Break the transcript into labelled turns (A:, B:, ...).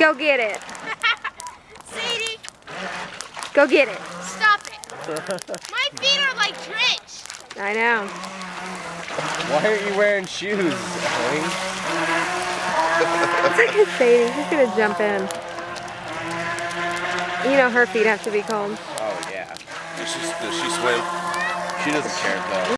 A: Go get it.
B: Sadie,
A: Go get it.
B: stop it. My feet are like drenched.
A: I know.
C: Why aren't you wearing shoes,
A: It's like Sadie. She's gonna jump in. You know her feet have to be cold.
C: Oh, yeah.
D: Does she, does she swim?
C: She doesn't care, though.